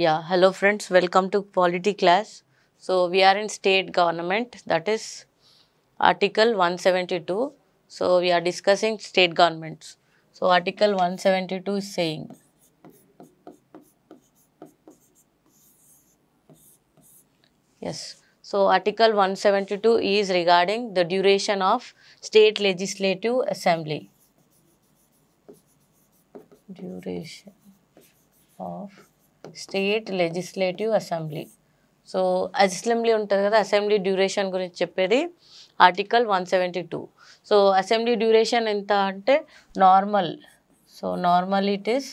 Yeah, hello friends, welcome to Polity class. So we are in state government, that is Article 172. So we are discussing state governments. So Article 172 is saying yes. So Article 172 is regarding the duration of state legislative assembly. Duration of state legislative assembly. So assembly ఉంటుంది కదా assembly duration గురించి చెప్పేది article one seventy two. So assembly duration ఎంత అంటే normal. So normal it is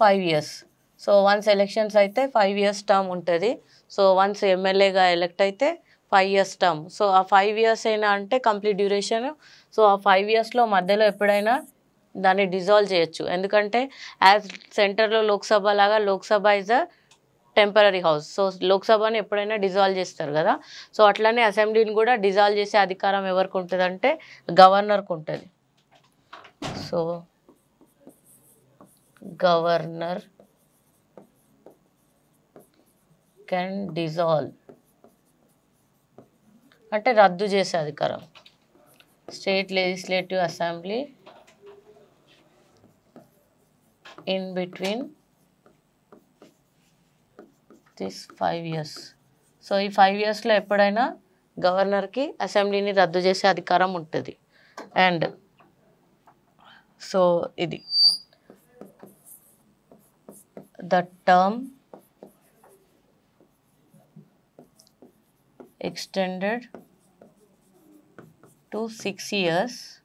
five years. So once elections అయితే five years term ఉంటుంది. So once ఎమ్మెల్యేగా elect అయితే ఫైవ్ ఇయర్స్ టర్మ్. సో ఆ ఫైవ్ ఇయర్స్ అయినా అంటే కంప్లీట్ డ్యూరేషన్. సో ఆ ఫైవ్ ఇయర్స్లో మధ్యలో ఎప్పుడైనా దాన్ని డిజాల్వ్ చేయొచ్చు. ఎందుకంటే యాజ్ సెంటర్లో లోక్సభ లాగా Lok Sabha is a temporary house so లోక్సభని ఎప్పుడైనా డిజాల్వ్ చేస్తారు కదా. సో అట్లనే అసెంబ్లీని కూడా డిజాల్వ్ చేసే అధికారం ఎవరికి ఉంటుంది అంటే గవర్నర్కి ఉంటుంది. సో గవర్నర్ కెన్ డిజాల్వ్ అంటే రద్దు చేసే అధికారం. State legislative assembly in between this five years so ఈ ఫైవ్ ఇయర్స్లో ఎప్పుడైనా గవర్నర్కి అసెంబ్లీని రద్దు చేసే అధికారం ఉంటుంది. అండ్ సో ఇది the term extended to six years.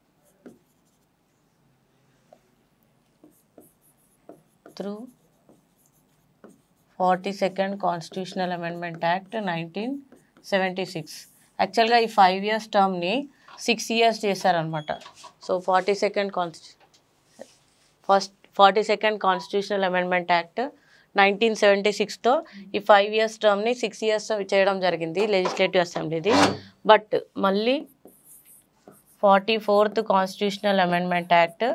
Through 42nd Constitutional Amendment Act 1976. యాక్చువల్గా ఈ ఫైవ్ ఇయర్స్ టర్మ్ని సిక్స్ ఇయర్స్ చేశారనమాట so forty second consti first forty second constitutional amendment act nineteen seventy సిక్స్తో ఈ ఫైవ్ ఇయర్స్ టర్మ్ని six years చేయడం జరిగింది legislative అసెంబ్లీది but మళ్ళీ forty fourth constitutional amendment act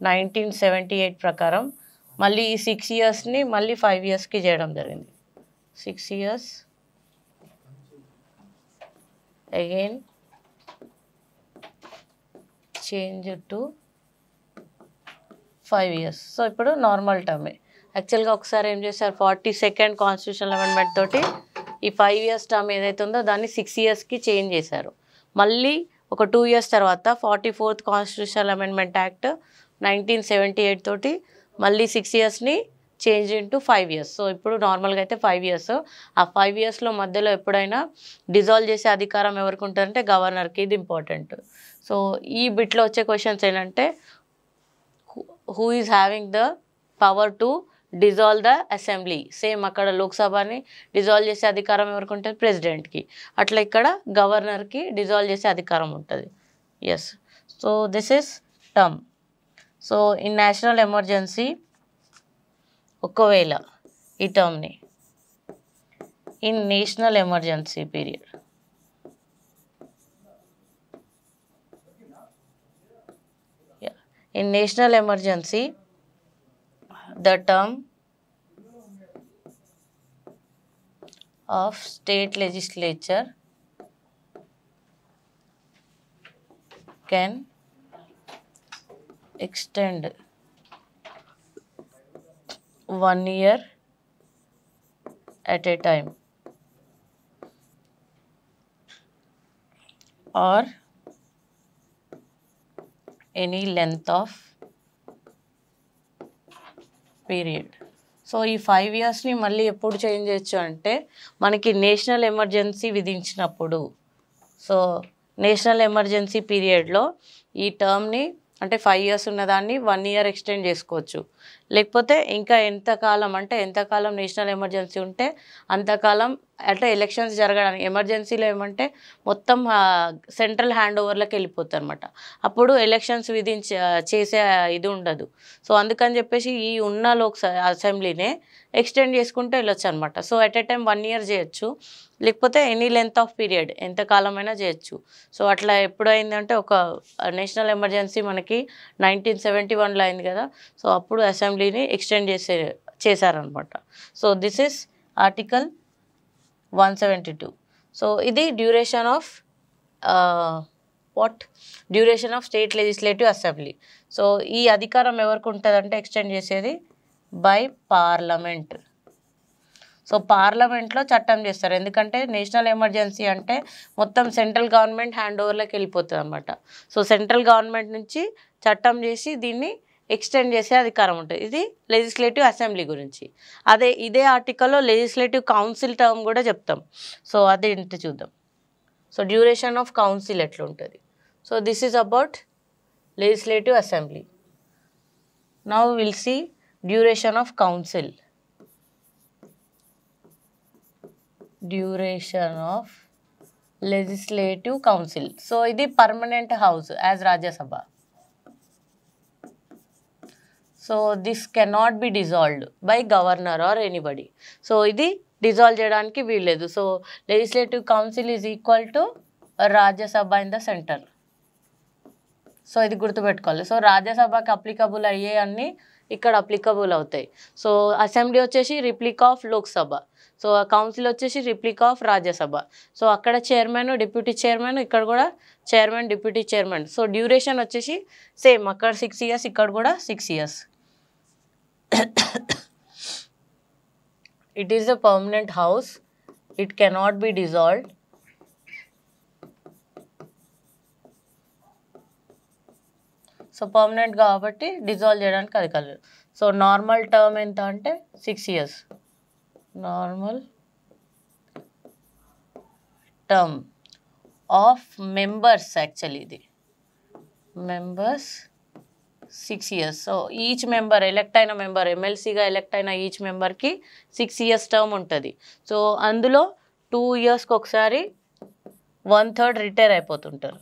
nineteen seventy eight ప్రకారం మళ్ళీ ఈ సిక్స్ ఇయర్స్ని మళ్ళీ ఫైవ్ ఇయర్స్కి చేయడం జరిగింది. Six years again change to five years so ఇప్పుడు నార్మల్ టర్మే యాక్చువల్గా ఒకసారి ఏం చేశారు? ఫార్టీ సెకండ్ కాన్స్టిట్యూషన్ అమెండ్మెంట్ తోటి ఈ ఫైవ్ ఇయర్స్ టర్మ్ ఏదైతే ఉందో దాన్ని సిక్స్ ఇయర్స్కి చేంజ్ చేశారు. మళ్ళీ ఒక టూ ఇయర్స్ తర్వాత forty fourth constitutional amendment act nineteen seventy eight తోటి మళ్ళీ six ఇయర్స్ని change into five years so ఇప్పుడు నార్మల్గా అయితే ఫైవ్ ఇయర్స్ ఆ ఫైవ్ ఇయర్స్లో మధ్యలో ఎప్పుడైనా డిజాల్వ్ చేసే అధికారం ఎవరికి ఉంటారంటే గవర్నర్కి ఇది ఇంపార్టెంట్ సో ఈ బిట్లో వచ్చే క్వశ్చన్స్ ఏంటంటే who is having the power to dissolve the assembly same అక్కడ లోక్సభని డిజాల్వ్ చేసే అధికారం ఎవరికి ఉంటుంది? ప్రెసిడెంట్కి అట్లా ఇక్కడ గవర్నర్కి డిజాల్వ్ చేసే అధికారం ఉంటుంది. Yes so this is term so in national emergency ఒకవేళ ఈ టర్మ్ని in national emergency period in national emergency the term of state legislature can extend. One year at a time or any length of period. So ఈ five ఇయర్స్ని మళ్ళీ ఎప్పుడు change చేయొచ్చు అంటే మనకి national emergency విధించినప్పుడు. సో నేషనల్ ఎమర్జెన్సీ పీరియడ్లో ఈ టర్మ్ని అంటే ఫైవ్ ఇయర్స్ ఉన్నదాన్ని వన్ ఇయర్ ఎక్స్టెండ్ చేసుకోవచ్చు. లేకపోతే ఇంకా ఎంతకాలం అంటే ఎంతకాలం నేషనల్ ఎమర్జెన్సీ ఉంటే అంతకాలం అంటే ఎలక్షన్స్ జరగడానికి ఎమర్జెన్సీలో ఏమంటే మొత్తం సెంట్రల్ హ్యాండ్ ఓవర్లోకి వెళ్ళిపోతుంది అనమాట అప్పుడు ఎలక్షన్స్ విధించ చేసే ఇది ఉండదు. సో అందుకని చెప్పేసి ఈ ఉన్న లోక్సభ అసెంబ్లీనే ఎక్స్టెండ్ చేసుకుంటే వెళ్ళొచ్చు అనమాట so at a time one year చేయొచ్చు. లేకపోతే ఎనీ లెంత్ ఆఫ్ పీరియడ్ ఎంత కాలమైనా చేయొచ్చు. సో అట్లా ఎప్పుడు ఒక నేషనల్ ఎమర్జెన్సీ మనకి నైన్టీన్ సెవెంటీ వన్లో అయింది కదా. సో అప్పుడు అసెంబ్లీని ఎక్స్టెండ్ చేసే చేశారనమాట so this is article one seventy two. So ఇది duration of what? Duration of state legislative assembly. So ఈ అధికారం ఎవరికి ఉంటుందంటే ఎక్స్టెండ్ చేసేది బై పార్లమెంట్. సో పార్లమెంట్లో చట్టం చేస్తారు. ఎందుకంటే నేషనల్ ఎమర్జెన్సీ అంటే మొత్తం సెంట్రల్ గవర్నమెంట్ హ్యాండ్ ఓవర్లోకి వెళ్ళిపోతుంది అనమాట సో సెంట్రల్ గవర్నమెంట్ నుంచి చట్టం చేసి దీన్ని ఎక్స్టెండ్ చేసే అధికారం ఉంటుంది. ఇది లెజిస్లేటివ్ అసెంబ్లీ గురించి. అదే ఇదే ఆర్టికల్లో లెజిస్లేటివ్ కౌన్సిల్ టర్మ్ కూడా చెప్తాం. సో అదే ఇంటి చూద్దాం. సో డ్యూరేషన్ ఆఫ్ కౌన్సిల్ ఎట్లుంటుంది? So this is about legislative assembly. Now will see duration of council. Duration of legislative council. So ఇది permanent house as Rajya Sabha. So this cannot be dissolved by governor or anybody. So ఇది dissolve చేయడానికి వీల్లేదు. So legislative council is equal to Rajya Sabha in the centre. So ఇది గుర్తుపెట్టుకోవాలి. So రాజ్యసభకి applicable అయ్యే అన్నీ ఇక్కడ applicable అవుతాయి. So assembly వచ్చేసి replica of Lok Sabha. So council వచ్చేసి రిప్లిక్ ఆఫ్ రాజ్యసభ. సో అక్కడ చైర్మన్ డిప్యూటీ చైర్మన్ ఇక్కడ కూడా chairman deputy chairman. So duration వచ్చేసి సేమ్. అక్కడ సిక్స్ ఇయర్స్ ఇక్కడ కూడా six years it is a permanent house. It cannot be dissolved. So permanent కాబట్టి dissolve చేయడానికి అది కలదు సో నార్మల్ టర్మ్ ఎంత అంటే six years normal term of members actually ఇది. Members six years so each member elect అయిన member ఎమ్మెల్సీగా elect అయిన ఈచ్ మెంబర్కి సిక్స్ ఇయర్స్ టర్మ్ ఉంటుంది. సో అందులో టూ ఇయర్స్కి ఒకసారి one third retire అయిపోతుంటారు.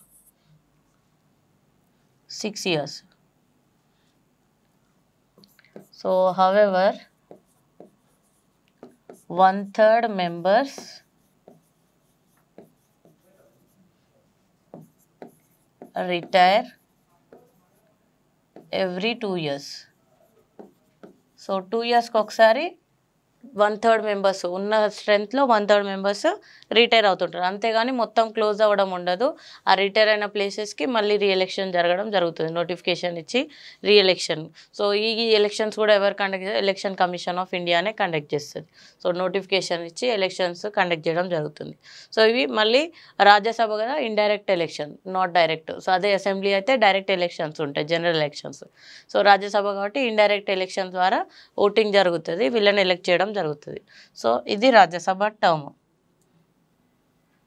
Six years so however one third members retire every two years so two ఇయర్స్కి ఒకసారి వన్ థర్డ్ మెంబర్స్ ఉన్న స్ట్రెంత్లో వన్ థర్డ్ మెంబర్స్ రిటైర్ అవుతుంటారు. అంతేగాని మొత్తం క్లోజ్ అవ్వడం ఉండదు. ఆ రిటైర్ అయిన ప్లేసెస్కి మళ్ళీ రీఎలక్షన్ జరగడం జరుగుతుంది. నోటిఫికేషన్ ఇచ్చి రీఎలక్షన్ సో ఈ ఎలక్షన్స్ కూడా ఎవరు కండక్ట్ ఎలక్షన్ కమిషన్ ఆఫ్ ఇండియానే కండక్ట్ చేస్తుంది. సో నోటిఫికేషన్ ఇచ్చి ఎలక్షన్స్ కండక్ట్ చేయడం జరుగుతుంది. సో ఇవి మళ్ళీ రాజ్యసభ కదా indirect election not direct so అదే అసెంబ్లీ అయితే డైరెక్ట్ ఎలక్షన్స్ ఉంటాయి జనరల్ ఎలక్షన్స్ సో రాజ్యసభ కాబట్టి ఇండైరెక్ట్ ఎలక్షన్ ద్వారా ఓటింగ్ జరుగుతుంది. వీళ్ళని ఎలక్ట్ చేయడం జరుగుతుంది. సో ఇది రాజ్యసభ టర్మ్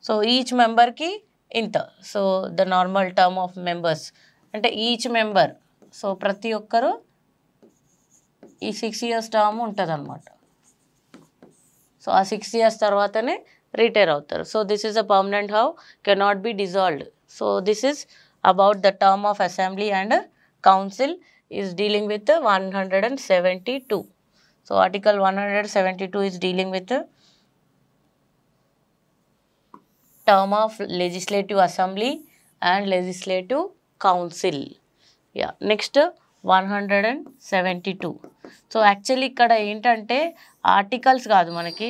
సో ఈచ్ మెంబర్కి ఇంత so the normal term of members అంటే ఈచ్ మెంబర్ సో ప్రతి ఒక్కరు ఈ సిక్స్ ఇయర్స్ టర్మ్ ఉంటుంది అనమాట సో ఆ సిక్స్ ఇయర్స్ తర్వాతనే రిటైర్ అవుతారు. So this is a permanent house cannot be dissolved so this is about the term of assembly and council is dealing with one hundred and seventy two so article one hundred seventy two is dealing with term of legislative assembly and legislative council yeah next one hundred and seventy two so actually ఇక్కడ ఏంటంటే articles కాదు మనకి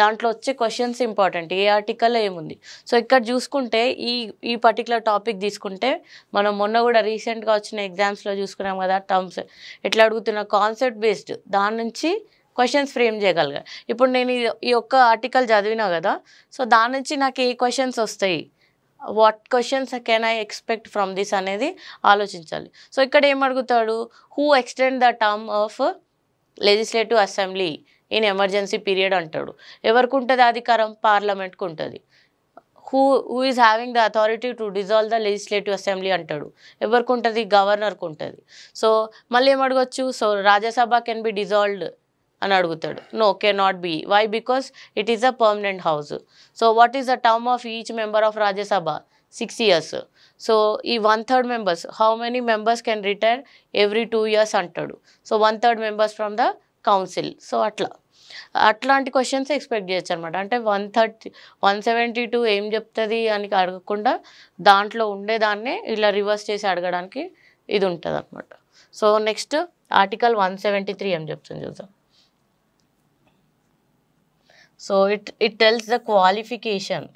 దాంట్లో వచ్చే questions important ఏ ఆర్టికల్లో ఏముంది? So ఇక్కడ చూసుకుంటే ఈ ఈ పర్టికులర్ టాపిక్ తీసుకుంటే మనం మొన్న కూడా రీసెంట్గా వచ్చిన ఎగ్జామ్స్లో చూసుకున్నాం కదా టర్మ్స్ ఎట్లా అడుగుతున్న? కాన్సెప్ట్ బేస్డ్ దాని నుంచి క్వశ్చన్స్ ఫ్రేమ్ చేయగలిగా. ఇప్పుడు నేను ఈ ఈ ఒక్క ఆర్టికల్ చదివినా కదా సో దాని నుంచి నాకు ఏ క్వశ్చన్స్ వస్తాయి? What questions can I expect from this అనేది ఆలోచించాలి. సో ఇక్కడ ఏం అడుగుతాడు? Who extend the term of legislative assembly in emergency period అంటాడు. ఎవరికి ఉంటుంది అధికారం? పార్లమెంట్కి ఉంటుంది who who is having the authority to dissolve the legislative assembly అంటాడు. ఎవరికి ఉంటుంది గవర్నర్కి ఉంటుంది సో మళ్ళీ ఏం అడగొచ్చు so Rajya Sabha can be dissolved అని అడుగుతాడు. No can not be. Why? Because it is a permanent house. So what is the term of each member of Rajya Sabha? Six years. So ఈ one third members how many members can retire? Every two years అంటాడు. So one third members from the council. So అట్లా. అట్లాంటి questions expect చేయొచ్చు అనమాట అంటే one thirty one seventy two ఏం చెప్తుంది అని అడగకుండా దాంట్లో ఉండేదాన్నే ఇలా రివర్స్ చేసి అడగడానికి ఇది ఉంటుంది అనమాట so next article one seventy three ఏం చెప్తుంది చూద్దాం. So it it tells the qualification.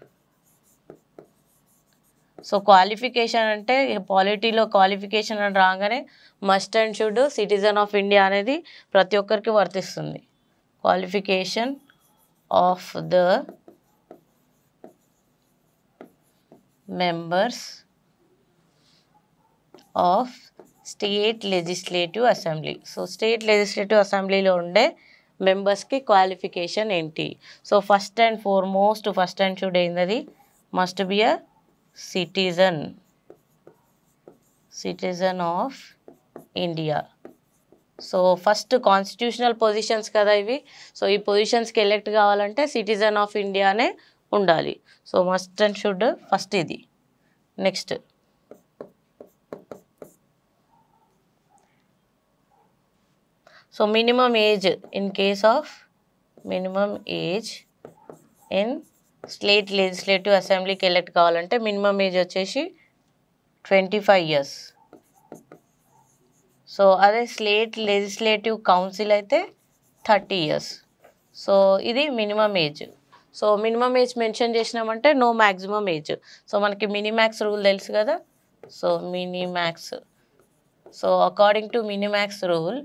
So qualification అంటే పాలిటీలో క్వాలిఫికేషన్ అని రాగానే must and should citizen of India అనేది ప్రతి ఒక్కరికి వర్తిస్తుంది. Qualification of the members of state legislative assembly. So state legislative అసెంబ్లీలో ఉండే మెంబర్స్కి క్వాలిఫికేషన్ ఏంటి? So first and foremost first and should ఏంటది must be a citizen citizen of India so first constitutional positions కదా ఇవి. సో ఈ పొజిషన్స్కి elect కావాలంటే సిటిజన్ ఆఫ్ ఇండియానే ఉండాలి. So must and should first ఇది. Next so minimum age in case of minimum age in state legislative అసెంబ్లీకి elect కావాలంటే మినిమం ఏజ్ వచ్చేసి ట్వంటీ ఫైవ్ ఇయర్స్. సో అదే స్లేట్ లెజిస్లేటివ్ కౌన్సిల్ అయితే థర్టీ ఇయర్స్. సో ఇది minimum age. So minimum age mention చేసినామంటే no maximum age. So మనకి minimax rule తెలుసు కదా? So minimax. So according to minimax rule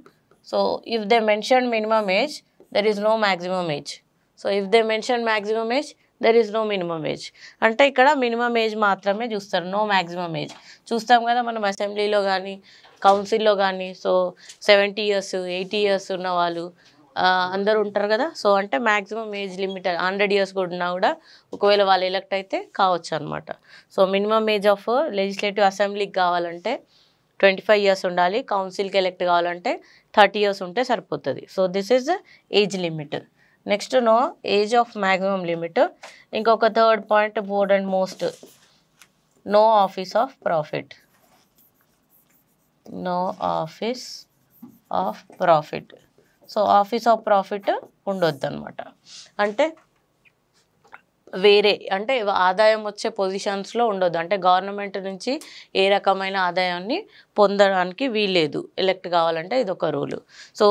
so if they mention minimum age there is no maximum age so if they mention maximum age there is no minimum age అంటే ఇక్కడ minimum age మాత్రమే చూస్తారు. No maximum age చూస్తాం కదా మనం అసెంబ్లీలో కానీ కౌన్సిల్లో కానీ so seventy years eighty years ఉన్న వాళ్ళు అందరూ ఉంటారు కదా. సో అంటే maximum age limit hundred years కూడా ఉన్నా కూడా ఒకవేళ వాళ్ళు ఎలక్ట్ అయితే కావచ్చు అనమాట so minimum age of legislative అసెంబ్లీకి కావాలంటే ట్వంటీ ఫైవ్ ఇయర్స్ ఉండాలి. కౌన్సిల్కి ఎలక్ట్ కావాలంటే థర్టీ ఇయర్స్ ఉంటే సరిపోతుంది. So this is age limit next no age of maximum limit ఇంకొక third point board and most no office of profit no office of profit so office of profit ఉండొద్దు అనమాట అంటే వేరే అంటే ఆదాయం వచ్చే పొజిషన్స్లో ఉండొద్దు. అంటే గవర్నమెంట్ నుంచి ఏ రకమైన ఆదాయాన్ని పొందడానికి వీల్లేదు. ఎలక్ట్ కావాలంటే ఇది ఒక rule so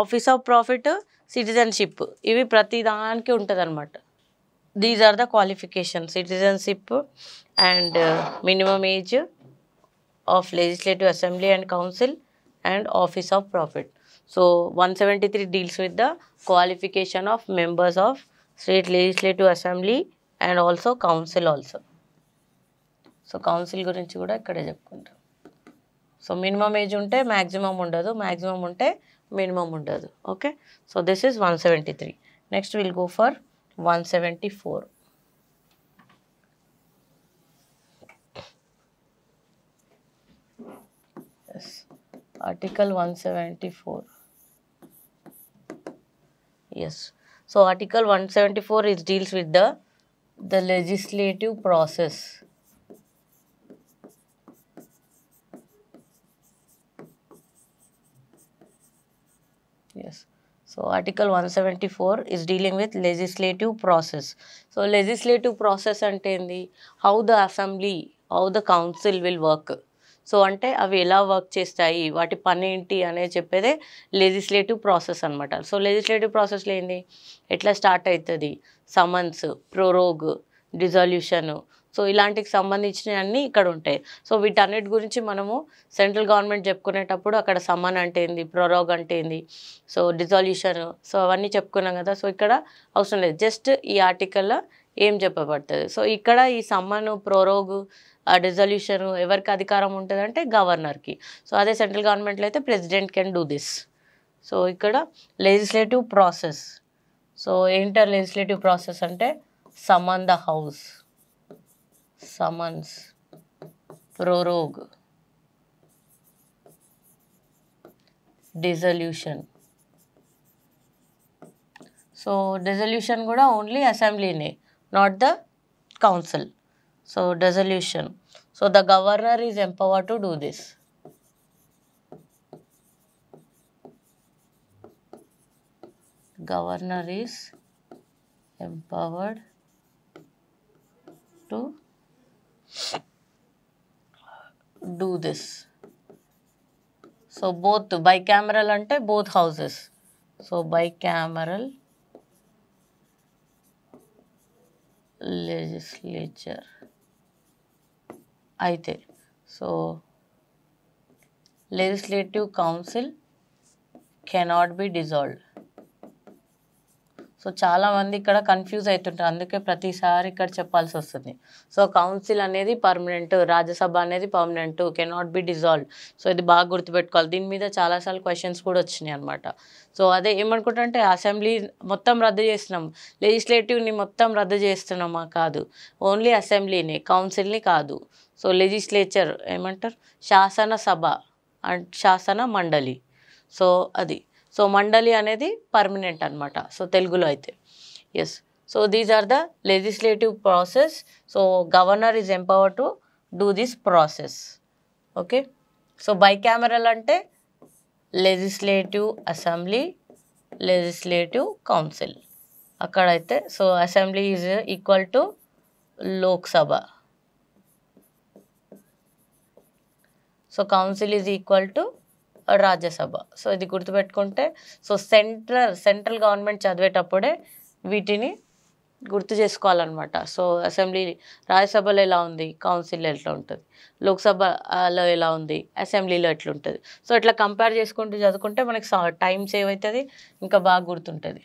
office of profit citizenship. ఇవి ప్రతి దానికి ఉంటుంది అనమాట these are the qualification citizenship and minimum age of legislative assembly and council and office of profit so one seventy three deals with the qualification of members of state legislative assembly and also council also so council గురించి కూడా ఇక్కడే చెప్పుకుంటాం. So minimum age ఉంటే maximum ఉండదు. Maximum ఉంటే minimum undadu okay? So this is 173 next we'll go for 174 yes. Article 174 yes. So article 174 is deals with the the legislative process. Yes so article 174 is dealing with legislative process so legislative process అంటే ఏంది how the assembly how the council will work so అంటే అవి ఎలా work చేస్తాయి వాటి పని ఏంటి అనేది చెప్పేదే లెజిస్లేటివ్ ప్రాసెస్ అనమాట సో లెజిస్లేటివ్ ప్రాసెస్లో ఏంది ఎట్లా స్టార్ట్ అవుతుంది సమన్స్ ప్రోరోగ్ డిజల్యూషను సో ఇలాంటికి సంబంధించినవన్నీ ఇక్కడ ఉంటాయి. సో వీటన్నిటి గురించి మనము సెంట్రల్ గవర్నమెంట్ చెప్పుకునేటప్పుడు అక్కడ సమ్మన్ అంటే ఏంది ప్రొరోగ్ అంటే ఏంది సో డిజాల్యూషన్ సో అవన్నీ చెప్పుకున్నాం కదా. సో ఇక్కడ అవసరం లేదు. జస్ట్ ఈ ఆర్టికల్లో ఏం చెప్పబడుతుంది? సో ఇక్కడ ఈ సమ్మను ప్రొరోగు ఆ డిజల్యూషన్ ఎవరికి అధికారం ఉంటుందంటే గవర్నర్కి. సో అదే సెంట్రల్ గవర్నమెంట్లో అయితే president can do this. So ఇక్కడ legislative process. So ఏంటర్ legislative process అంటే summon the house. Summons prorogue dissolution. So dissolution కూడా only అసెంబ్లీనే not the council so dissolution so the governor is empower to do this governor is empowered to do this so both bicameral అంటే both houses so bicameral legislature అయితే so legislative council cannot be dissolved So చాలామంది ఇక్కడ confuse అవుతుంటారు అందుకే ప్రతిసారి ఇక్కడ చెప్పాల్సి వస్తుంది. సో కౌన్సిల్ అనేది పర్మనెంట్ రాజ్యసభ అనేది permanent cannot be dissolve so ఇది బాగా గుర్తుపెట్టుకోవాలి. దీని మీద చాలాసార్లు క్వశ్చన్స్ కూడా వచ్చినాయి అనమాట సో అదే ఏమనుకుంటుంటే అసెంబ్లీ మొత్తం రద్దు చేస్తున్నాం. లెజిస్లేటివ్ని మొత్తం రద్దు చేస్తున్నామా కాదు. ఓన్లీ అసెంబ్లీని కౌన్సిల్ని కాదు. సో లెజిస్లేచర్ ఏమంటారు? శాసనసభ అండ్ శాసన మండలి. సో అది. సో మండలి అనేది పర్మనెంట్ అనమాట సో తెలుగులో అయితే. Yes so these are the legislative process so governor is empower to do this process okay so bicameral అంటే లెజిస్లేటివ్ అసెంబ్లీ లెజిస్లేటివ్ కౌన్సిల్ అక్కడైతే so assembly is equal to Lok Sabha so council is equal to Rajya Sabha. So ఇది గుర్తుపెట్టుకుంటే so central central government చదివేటప్పుడే వీటిని గుర్తు చేసుకోవాలన్నమాట. So assembly రాజ్యసభలో ఎలా ఉంది? కౌన్సిల్లో ఎట్లా ఉంటుంది? లోక్సభలో ఎలా ఉంది? అసెంబ్లీలో ఎట్లా ఉంటుంది సో ఇట్లా కంపేర్ చేసుకుంటూ చదువుకుంటే మనకి టైం సేవ్ అవుతుంది ఇంకా బాగా గుర్తుంటుంది.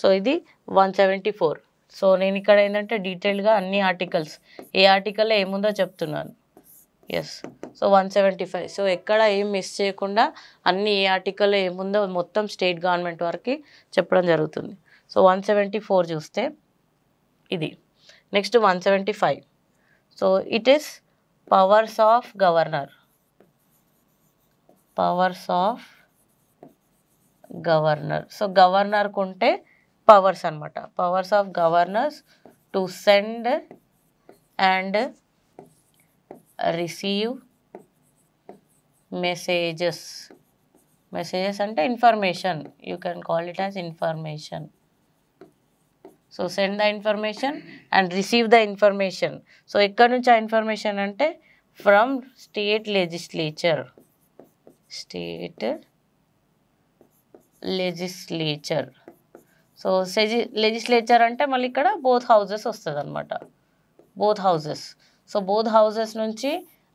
సో ఇది వన్ సెవెంటీ ఫోర్. సో నేను ఇక్కడ ఏంటంటే డీటెయిల్గా అన్ని ఆర్టికల్స్ ఏ ఆర్టికల్లో ఏముందో చెప్తున్నాను. Yes so one seventy five so ఎక్కడ ఏం మిస్ చేయకుండా అన్ని ఏ ఆర్టికల్లో ఏముందో మొత్తం స్టేట్ గవర్నమెంట్ వరకు చెప్పడం జరుగుతుంది. సో వన్ సెవెంటీ ఫోర్ చూస్తే ఇది. Next one seventy five so it is powers of governor powers of governor so గవర్నర్కు ఉంటే పవర్స్ అనమాట powers of governors to send and receive messages messages అంటే information you can call it as information so send the information and receive the information so ఎక్కడి నుంచి ఆ information అంటే from state legislature state legislature so సెజి legislature అంటే మళ్ళీ ఇక్కడ both houses వస్తుంది అనమాట both houses so both houses నుంచి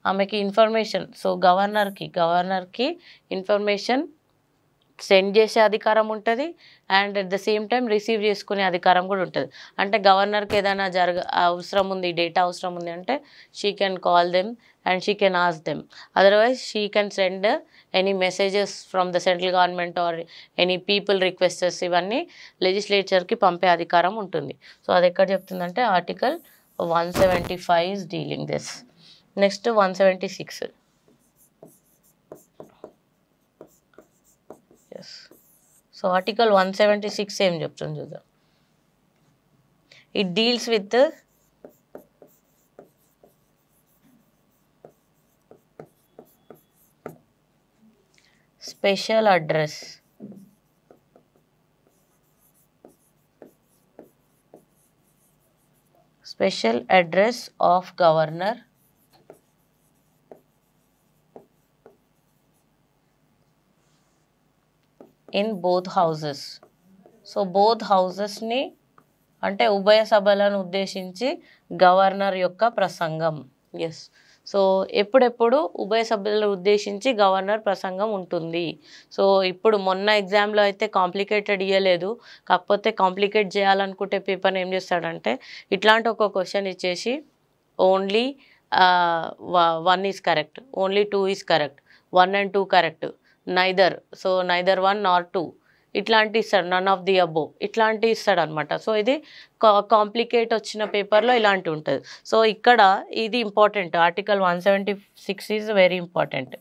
ఆమెకి ఇన్ఫర్మేషన్ సో గవర్నర్కి గవర్నర్కి ఇన్ఫర్మేషన్ సెండ్ చేసే అధికారం ఉంటుంది and at the same time receive చేసుకునే అధికారం కూడా ఉంటుంది. అంటే గవర్నర్కి ఏదైనా జరగ అవసరం ఉంది డేటా అవసరం ఉంది అంటే she can call them and she can ask them otherwise she can send any messages from the central government or any people requesters ఇవన్నీ లెజిస్లేచర్కి పంపే అధికారం ఉంటుంది. సో అది ఎక్కడ చెప్తుందంటే article one seventy five is dealing this next one seventy six yes so article one seventy six ఏం చెప్తుంది చూద్దాం it deals with special address special address of governor. In both houses so both హౌజెస్ని అంటే ఉభయ సభలను ఉద్దేశించి governor యొక్క ప్రసంగం. Yes so ఎప్పుడెప్పుడు ఉభయ సభ్యులను ఉద్దేశించి గవర్నర్ ప్రసంగం ఉంటుంది. సో ఇప్పుడు మొన్న ఎగ్జామ్లో అయితే కాంప్లికేటెడ్ ఇవ్వలేదు కాకపోతే కాంప్లికేట్ చేయాలనుకుంటే పేపర్ని ఏం చేస్తాడంటే ఇట్లాంటి ఒక క్వశ్చన్ ఇచ్చేసి only one is correct. Only two is correct. One and two correct. Neither so neither one nor two. ఇట్లాంటి ఇస్తాడు నన్ ఆఫ్ ది అబో ఇట్లాంటి ఇస్తాడు అనమాట సో ఇది కాంప్లికేట్ వచ్చిన పేపర్లో ఇలాంటి ఉంటుంది. సో ఇక్కడ ఇది important article one seventy six is very important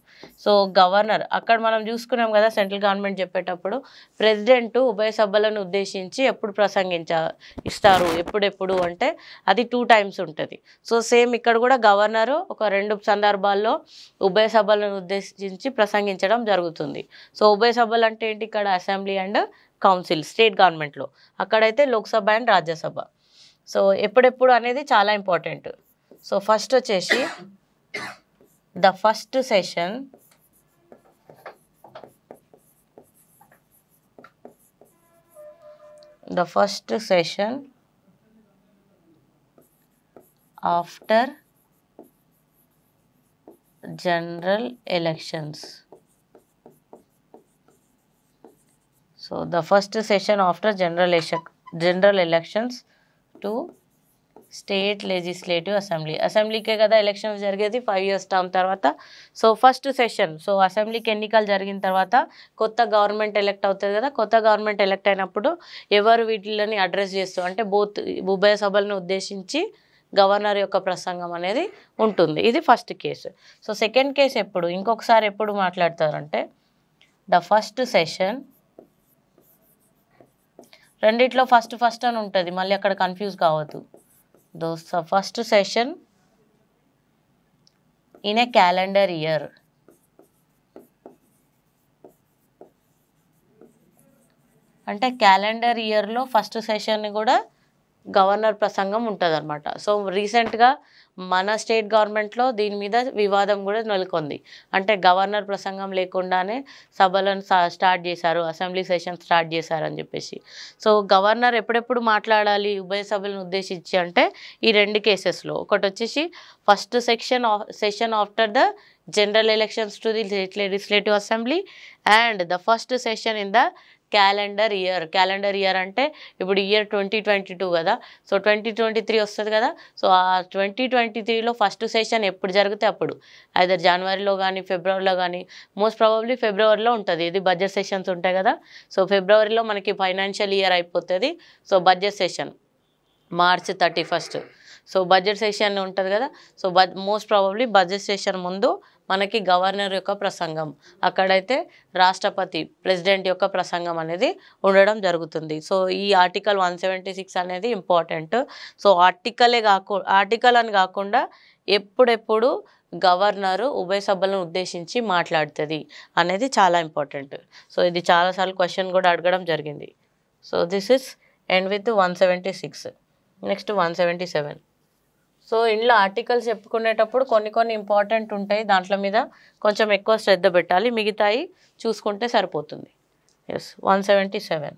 so governor అక్కడ మనం చూసుకున్నాం కదా సెంట్రల్ గవర్నమెంట్ చెప్పేటప్పుడు ప్రెసిడెంట్ ఉభయ సభలను ఉద్దేశించి ఎప్పుడు ప్రసంగించ ఇస్తారు ఎప్పుడెప్పుడు అంటే అది టూ టైమ్స్ ఉంటుంది. సో సేమ్ ఇక్కడ కూడా గవర్నరు ఒక రెండు సందర్భాల్లో ఉభయ సభలను ఉద్దేశించి ప్రసంగించడం జరుగుతుంది. సో ఉభయ సభలు అంటే ఏంటి? ఇక్కడ అసెంబ్లీ అండ్ కౌన్సిల్ స్టేట్ గవర్నమెంట్లో. అక్కడైతే లోక్సభ అండ్ రాజ్యసభ. సో ఎప్పుడెప్పుడు అనేది చాలా ఇంపార్టెంట్. సో ఫస్ట్ వచ్చేసి the first session. The first session after general elections. So the first session after general election general elections to state legislative assembly. అసెంబ్లీకే కదా elections జరిగేది five years term తర్వాత. So first session. So అసెంబ్లీకి ఎన్నికలు జరిగిన తర్వాత కొత్త government elect అవుతుంది కదా కొత్త గవర్నమెంట్ ఎలక్ట్ అయినప్పుడు ఎవరు వీటిని అడ్రస్ చేస్తూ అంటే బోత్ ఉభయ సభలను ఉద్దేశించి గవర్నర్ యొక్క ప్రసంగం అనేది ఉంటుంది. ఇది first case. So second case ఎప్పుడు? ఇంకొకసారి ఎప్పుడు మాట్లాడతారంటే ద ఫస్ట్ సెషన్ రెండిట్లో ఫస్ట్ ఫస్ట్ అని ఉంటుంది. మళ్ళీ అక్కడ కన్ఫ్యూజ్ కావద్దు. Those first session in a calendar year అంటే క్యాలెండర్ ఇయర్లో ఫస్ట్ సెషన్ కూడా గవర్నర్ ప్రసంగం ఉంటుంది అనమాట సో రీసెంట్గా మన స్టేట్ గవర్నమెంట్లో దీని మీద వివాదం కూడా నెలకొంది. అంటే గవర్నర్ ప్రసంగం లేకుండానే సభలను స్టార్ట్ చేశారు అసెంబ్లీ సెషన్ స్టార్ట్ చేశారు అని చెప్పేసి. సో గవర్నర్ ఎప్పుడెప్పుడు మాట్లాడాలి ఉభయ సభలను ఉద్దేశించి అంటే ఈ రెండు కేసెస్లో. ఒకటి వచ్చేసి first section session after the general elections to the legislative assembly and the first session in the calendar year. Calendar year అంటే ఇప్పుడు ఇయర్ ట్వంటీ ట్వంటీ టూ కదా. సో ట్వంటీ ట్వంటీ త్రీ వస్తుంది కదా. సో ఆ ట్వంటీ ట్వంటీ త్రీలో first session ఎప్పుడు జరిగితే అప్పుడు. ఐదర్ జనవరిలో కానీ ఫిబ్రవరిలో కానీ మోస్ట్ ప్రాబబ్లీ ఫిబ్రవరిలో ఉంటుంది. ఇది బడ్జెట్ సెషన్స్ ఉంటాయి కదా. సో ఫిబ్రవరిలో మనకి ఫైనాన్షియల్ ఇయర్ అయిపోతుంది. So budget session March thirty first. So budget session ఉంటుంది కదా so bud most probably budget session ముందు మనకి గవర్నర్ యొక్క ప్రసంగం అక్కడైతే రాష్ట్రపతి ప్రెసిడెంట్ యొక్క ప్రసంగం అనేది ఉండడం జరుగుతుంది. సో ఈ ఆర్టికల్ వన్ సెవెంటీ సిక్స్ అనేది ఇంపార్టెంట్. సో ఆర్టికలే కాకు ఆర్టికల్ అని కాకుండా ఎప్పుడెప్పుడు గవర్నరు ఉభయ సభలను ఉద్దేశించి మాట్లాడుతుంది అనేది చాలా ఇంపార్టెంట్. సో ఇది చాలాసార్లు క్వశ్చన్ కూడా అడగడం జరిగింది. So this is end with one seventy six next one seventy seven so ఇంట్లో ఆర్టికల్స్ చెప్పుకునేటప్పుడు కొన్ని కొన్ని ఇంపార్టెంట్ ఉంటాయి. దాంట్లో మీద కొంచెం ఎక్కువ శ్రద్ధ పెట్టాలి. మిగతాయి చూసుకుంటే సరిపోతుంది. Yes one seventy seven